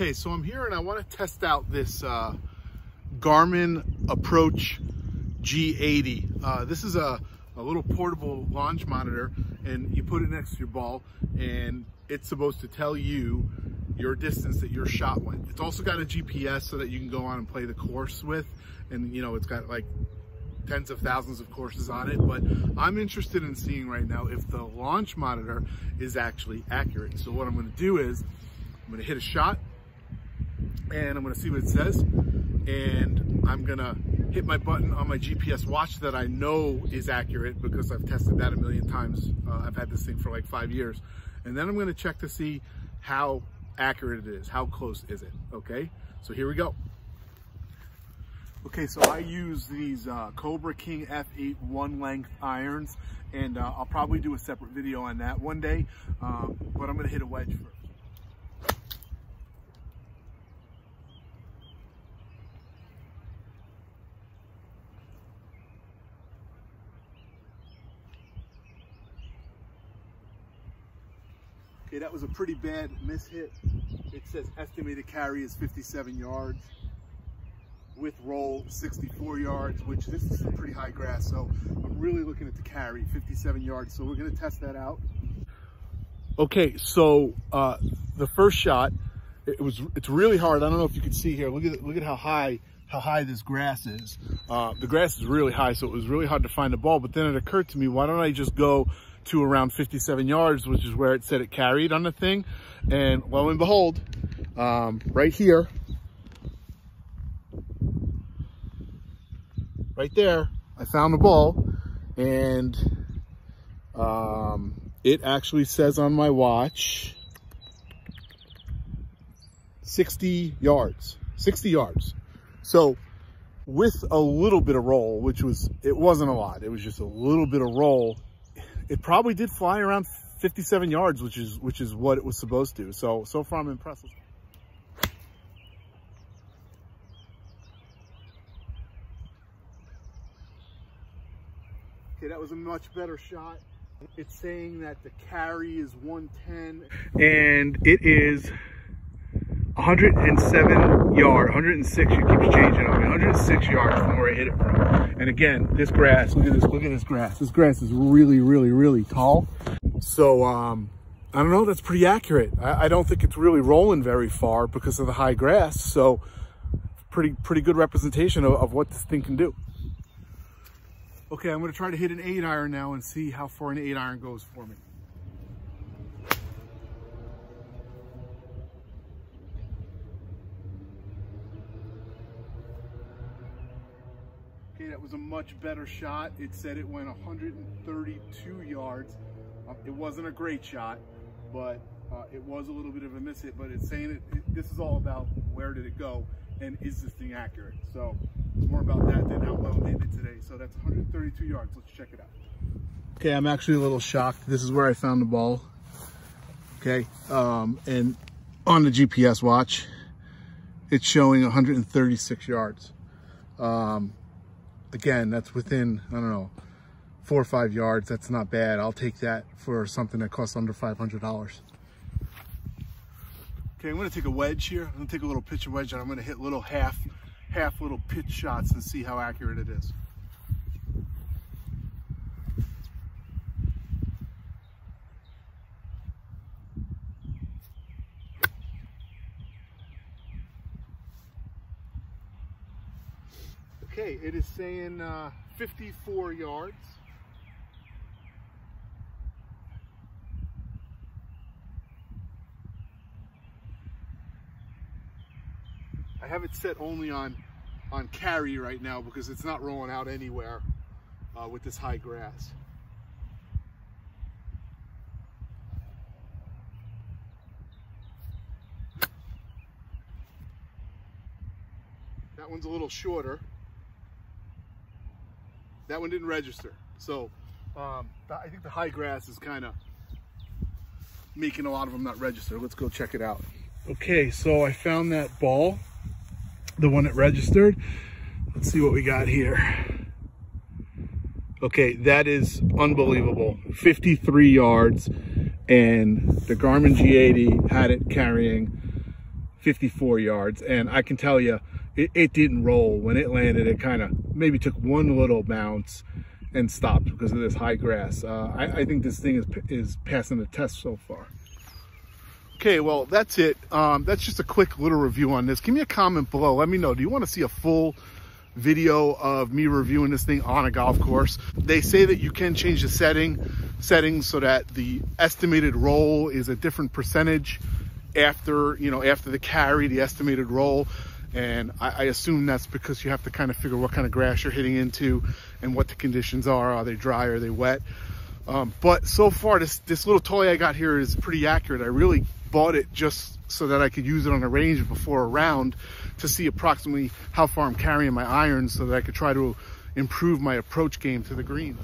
Okay, so I'm here and I want to test out this uh, Garmin Approach G80. Uh, this is a, a little portable launch monitor and you put it next to your ball and it's supposed to tell you your distance that your shot went. It's also got a GPS so that you can go on and play the course with and you know it's got like tens of thousands of courses on it, but I'm interested in seeing right now if the launch monitor is actually accurate. So what I'm gonna do is, I'm gonna hit a shot and I'm gonna see what it says. And I'm gonna hit my button on my GPS watch that I know is accurate because I've tested that a million times. Uh, I've had this thing for like five years. And then I'm gonna check to see how accurate it is. How close is it, okay? So here we go. Okay, so I use these uh, Cobra King F8 one length irons and uh, I'll probably do a separate video on that one day, um, but I'm gonna hit a wedge first. Okay, that was a pretty bad miss hit. It says estimated carry is 57 yards with roll 64 yards, which this is some pretty high grass. So I'm really looking at the carry 57 yards. So we're gonna test that out. Okay, so uh, the first shot, it was it's really hard. I don't know if you can see here. Look at look at how high how high this grass is. Uh, the grass is really high, so it was really hard to find the ball. But then it occurred to me, why don't I just go to around 57 yards, which is where it said it carried on the thing. And lo and behold, um, right here, right there, I found the ball and um, it actually says on my watch 60 yards, 60 yards. So with a little bit of roll, which was, it wasn't a lot. It was just a little bit of roll. It probably did fly around 57 yards, which is, which is what it was supposed to. So, so far I'm impressed. Okay, that was a much better shot. It's saying that the carry is 110 and it is 107 yard, 106, it keeps changing on me, 106 yards from where I hit it from. And again, this grass, look at this, look at this grass. This grass is really, really, really tall. So, um, I don't know, that's pretty accurate. I, I don't think it's really rolling very far because of the high grass. So pretty, pretty good representation of, of what this thing can do. Okay, I'm gonna try to hit an eight iron now and see how far an eight iron goes for me. That was a much better shot. It said it went 132 yards. Uh, it wasn't a great shot, but uh, it was a little bit of a miss hit, but it's saying it, it, this is all about where did it go and is this thing accurate? So it's more about that than how well it did today. So that's 132 yards. Let's check it out. Okay, I'm actually a little shocked. This is where I found the ball. Okay, um, and on the GPS watch, it's showing 136 yards. Um, again, that's within, I don't know, four or five yards. That's not bad. I'll take that for something that costs under $500. Okay, I'm gonna take a wedge here. I'm gonna take a little pitch wedge and I'm gonna hit little half, half little pitch shots and see how accurate it is. Okay, it is saying uh, 54 yards. I have it set only on on carry right now because it's not rolling out anywhere uh, with this high grass. That one's a little shorter. That one didn't register. So um, I think the high grass is kind of making a lot of them not register. Let's go check it out. Okay, so I found that ball the one that registered. Let's see what we got here. Okay, that is unbelievable. 53 yards and the Garmin G80 had it carrying 54 yards. And I can tell you, it, it didn't roll. When it landed, it kind of maybe took one little bounce and stopped because of this high grass. Uh, I, I, think this thing is, is passing the test so far. Okay, well, that's it. Um, that's just a quick little review on this. Give me a comment below. Let me know. Do you want to see a full video of me reviewing this thing on a golf course? They say that you can change the setting settings so that the estimated roll is a different percentage after, you know, after the carry, the estimated roll. And I, I, assume that's because you have to kind of figure what kind of grass you're hitting into and what the conditions are. Are they dry? Are they wet? Um, but so far, this, this little toy I got here is pretty accurate. I really bought it just so that I could use it on a range before a round to see approximately how far I'm carrying my irons so that I could try to improve my approach game to the greens.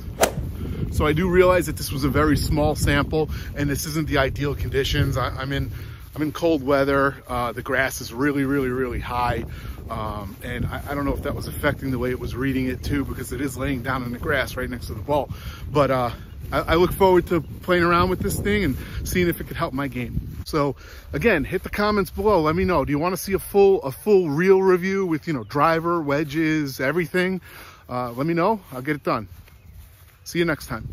So I do realize that this was a very small sample and this isn't the ideal conditions. I, am in I'm in cold weather. Uh, the grass is really, really, really high. Um, and I, I, don't know if that was affecting the way it was reading it too, because it is laying down in the grass right next to the ball. But uh, I, I look forward to playing around with this thing and seeing if it could help my game. So again, hit the comments below. Let me know. Do you want to see a full, a full real review with, you know, driver, wedges, everything? Uh, let me know. I'll get it done. See you next time.